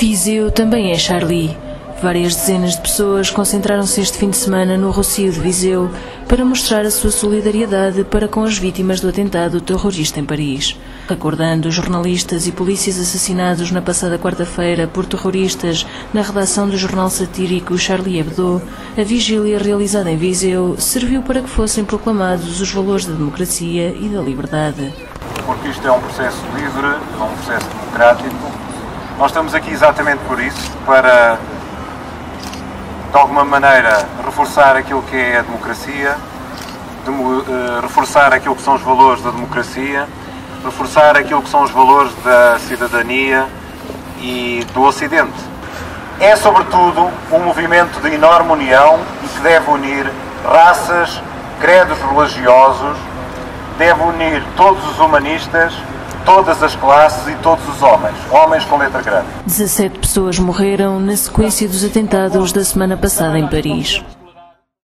Viseu também é Charlie. Várias dezenas de pessoas concentraram-se este fim de semana no Rocio de Viseu para mostrar a sua solidariedade para com as vítimas do atentado terrorista em Paris. Recordando os jornalistas e polícias assassinados na passada quarta-feira por terroristas na redação do jornal satírico Charlie Hebdo, a vigília realizada em Viseu serviu para que fossem proclamados os valores da democracia e da liberdade. Porque isto é um processo livre, é um processo democrático. Nós estamos aqui exatamente por isso, para de alguma maneira reforçar aquilo que é a democracia, de, uh, reforçar aquilo que são os valores da democracia, reforçar aquilo que são os valores da cidadania e do Ocidente. É, sobretudo, um movimento de enorme união e que deve unir raças, credos religiosos, deve unir todos os humanistas todas as classes e todos os homens, homens com letra grande. 17 pessoas morreram na sequência dos atentados da semana passada em Paris.